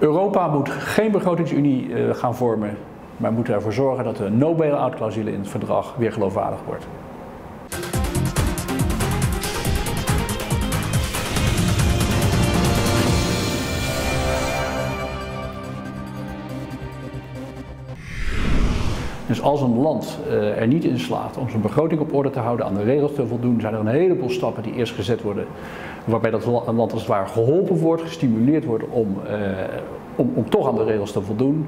Europa moet geen begrotingsunie uh, gaan vormen, maar moet ervoor zorgen dat de no bail-out clausule in het verdrag weer geloofwaardig wordt. Dus als een land uh, er niet in slaagt om zijn begroting op orde te houden, aan de regels te voldoen, zijn er een heleboel stappen die eerst gezet worden, waarbij dat land als het ware geholpen wordt, gestimuleerd wordt om, uh, om, om toch aan de regels te voldoen.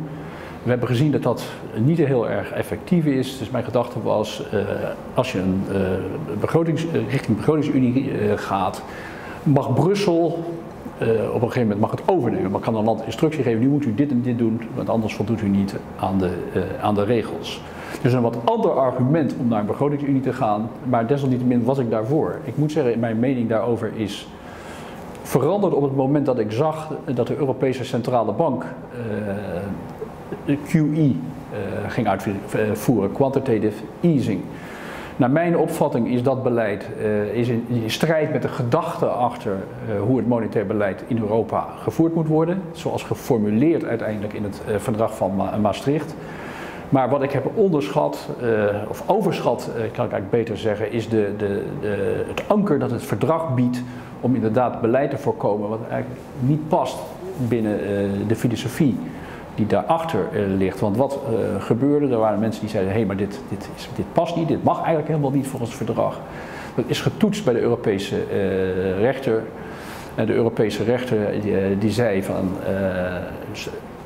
We hebben gezien dat dat niet heel erg effectief is. Dus mijn gedachte was, uh, als je een begrotings, richting begrotingsunie gaat, mag Brussel op een gegeven moment mag het overnemen. Maar kan een land instructie geven, nu moet u dit en dit doen, want anders voldoet u niet aan de, uh, aan de regels. Dus een wat ander argument om naar een begrotingsunie te gaan, maar desalniettemin was ik daarvoor. Ik moet zeggen, mijn mening daarover is veranderd op het moment dat ik zag dat de Europese Centrale Bank QE uh, ging uitvoeren, quantitative easing. Naar mijn opvatting is dat beleid uh, is in, strijd met de gedachte achter uh, hoe het monetair beleid in Europa gevoerd moet worden, zoals geformuleerd uiteindelijk in het uh, verdrag van Ma Maastricht. Maar wat ik heb onderschat, of overschat kan ik eigenlijk beter zeggen, is de, de, de, het anker dat het verdrag biedt om inderdaad beleid te voorkomen wat eigenlijk niet past binnen de filosofie die daarachter uh, ligt. Want wat uh, gebeurde, er waren mensen die zeiden, hé, hey, maar dit, dit, is, dit past niet, dit mag eigenlijk helemaal niet volgens het verdrag. Dat is getoetst bij de Europese uh, rechter. En de Europese rechter die, die zei van,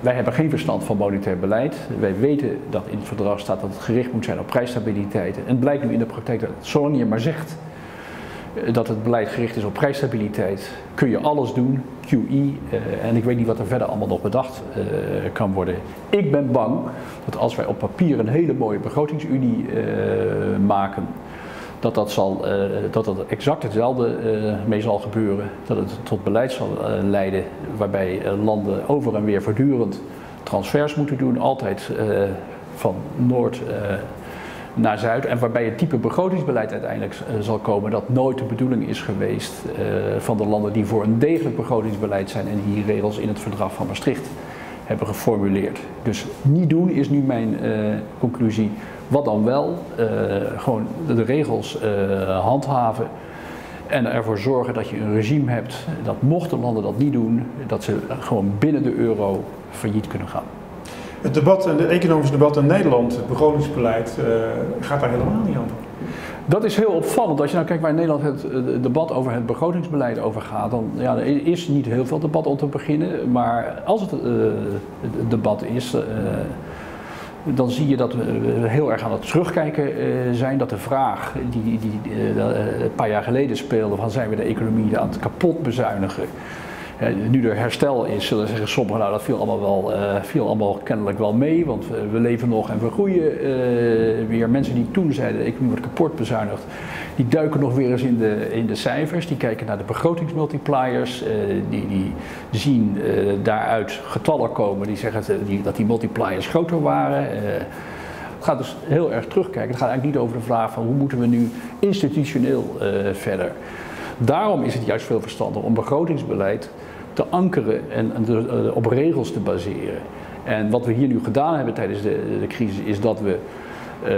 wij hebben geen verstand van monetair beleid. Wij weten dat in het verdrag staat dat het gericht moet zijn op prijsstabiliteit. En het blijkt nu in de praktijk dat zolang je maar zegt dat het beleid gericht is op prijsstabiliteit, kun je alles doen, QE, uh, en ik weet niet wat er verder allemaal nog bedacht uh, kan worden. Ik ben bang dat als wij op papier een hele mooie begrotingsunie uh, maken, dat dat, zal, dat dat exact hetzelfde mee zal gebeuren. Dat het tot beleid zal leiden waarbij landen over en weer voortdurend transfers moeten doen, altijd van Noord naar Zuid. En waarbij het type begrotingsbeleid uiteindelijk uh, zal komen dat nooit de bedoeling is geweest uh, van de landen die voor een degelijk begrotingsbeleid zijn en die regels in het verdrag van Maastricht hebben geformuleerd. Dus niet doen is nu mijn uh, conclusie. Wat dan wel? gewoon de regels handhaven. En ervoor zorgen dat je een regime hebt dat mochten landen dat niet doen, dat ze gewoon binnen de euro failliet kunnen gaan. Het debat, het economische debat in Nederland, het begrotingsbeleid, uh, gaat daar helemaal niet over. Dat is heel opvallend. Als je nou kijkt waar in Nederland het, debat over het begrotingsbeleid over gaat, dan ja, er is niet heel veel debat om te beginnen. Maar als het, het debat is, dan zie je dat we heel erg aan het terugkijken zijn. Dat de vraag die, die een paar jaar geleden speelde van zijn we de economie aan het kapot bezuinigen nu er herstel is, zullen zeggen sommigen, nou dat viel allemaal, wel, uh, viel allemaal kennelijk wel mee, want we, we leven nog en we groeien uh, weer. Mensen die toen zeiden, de economie wordt kapot bezuinigd, die duiken nog weer eens in de, in de cijfers, die kijken naar de begrotingsmultipliers, uh, die, die zien daaruit getallen komen die zeggen die, dat die multipliers groter waren. Het gaat dus heel erg terugkijken. Het gaat eigenlijk niet over de vraag van hoe moeten we nu institutioneel verder. Daarom is het juist veel verstandiger om begrotingsbeleid te ankeren en, eh, op regels te baseren. En wat we hier nu gedaan hebben tijdens de, de crisis is dat we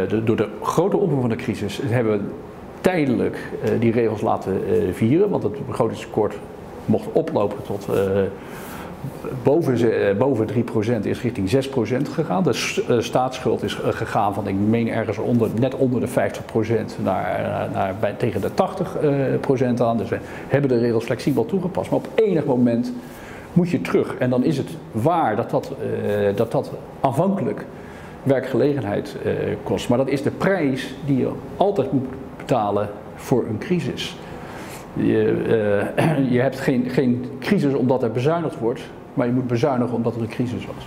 de, door de grote opvang van de crisis hebben tijdelijk uh, die regels laten vieren, want het begrotingstekort mocht oplopen tot boven, boven 3% is richting 6% gegaan. De staatsschuld is gegaan van, ik meen ergens onder, net onder de 50% naar, naar, tegen de 80% aan. Dus we hebben de regels flexibel toegepast. Maar op enig moment moet je terug. En dan is het waar dat dat, dat, aanvankelijk werkgelegenheid kost. Maar dat is de prijs die je altijd moet betalen voor een crisis. Je, je hebt geen, geen crisis omdat er bezuinigd wordt, maar je moet bezuinigen omdat er een crisis was.